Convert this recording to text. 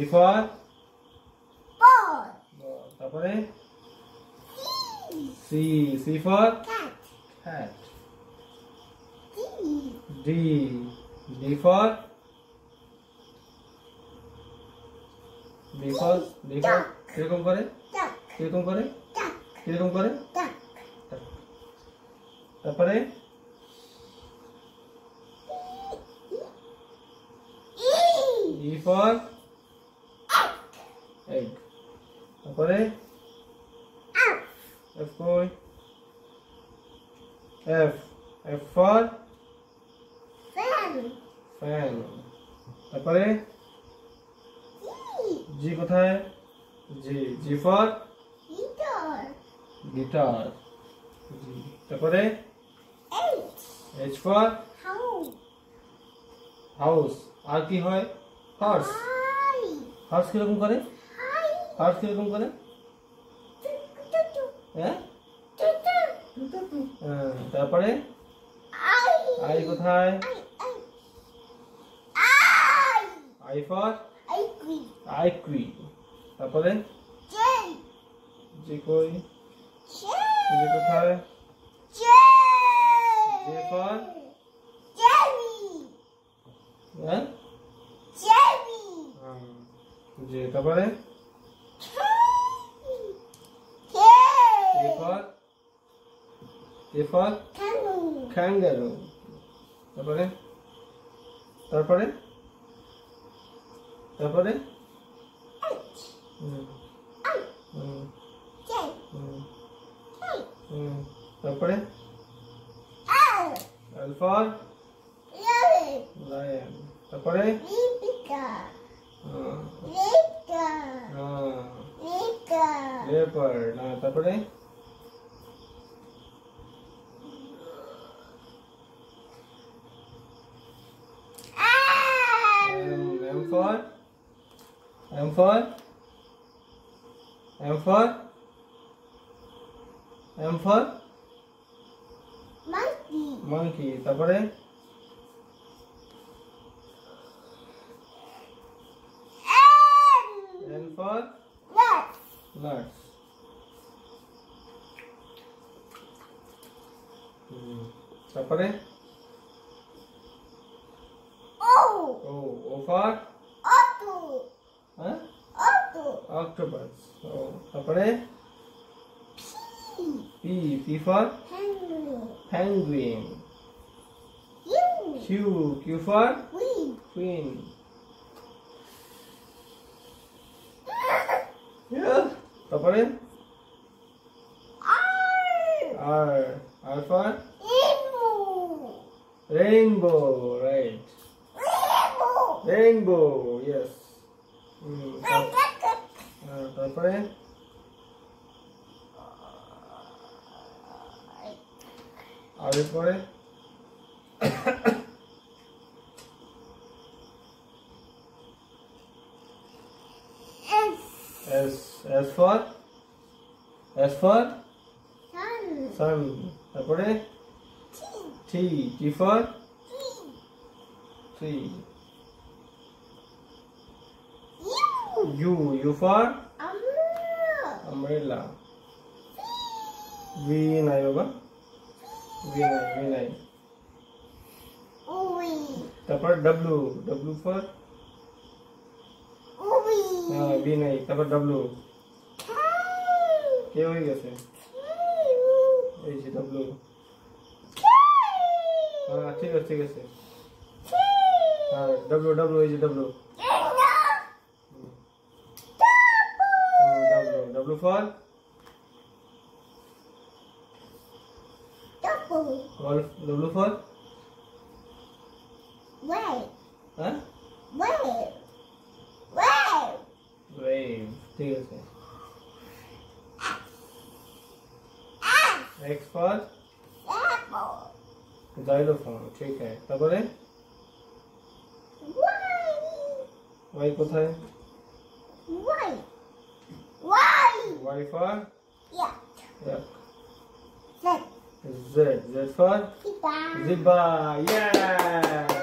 E for তারপরে? C C for D D for কীরকম করে? কীরকম করে? কীরকম করে? তারপরে? E, e for? তারপরে F. এফ কই F F for Fan. Fan তারপরে G. জি কোথায় G G for. Guitar G তারপরে H. H for House. House আর কি হয় হর্স. হর্স কীরকম করে হর্স কীরকম করে হ্যাঁ? হ্যাঁ, তারপরে? আই। কোথায়. I for? আই কুই তারপরে. জি কই. জি কোথায়? J. J হ্যাঁ. হ্যাঁ, তারপরে? For A for. ক্যাঙ্গারু তারপরে? তারপরে? তারপরে? তারপরে. L for. লায়ন তারপরে. লেপার্ড তারপরে? M for M for M for Monkey. monkey তারপরে M. N for Nuts. nuts হুম, তারপরে O. O O for Auto. হ্যাঁ Auto. octopus ও তারপরে P. P P for Penguin. penguin U. Q Q for Queen. queen yeah তারপরে R. R R for Rainbow. rainbow right Rainbow. rainbow yes হুম, তার- আহ, তারপরে আর পরে S. S S for S for Sun. sun তারপরে T. T T for Tree. tree U. U U for Umbrella. umbrella V নাই বাবা V নাই V নাই Uwi. তারপর W W for Uwi. হ্যাঁ B নাই তারপর W কে হয়ে গেছে এই যে W হ্যাঁ ঠিক আছে ঠিক আছে হ্যাঁ W W এই যে W Wolfall? Double. Wolf, double fall? Wave. Huh? Wave. Wave. Wave. ठीक है उसका. X fall? Apple. Xylophone. ठीक है. तब बोले? Y. Y कोथा है? Y. Y for Yeah. yeah. Z. Z Z for Zebra. zebra yeah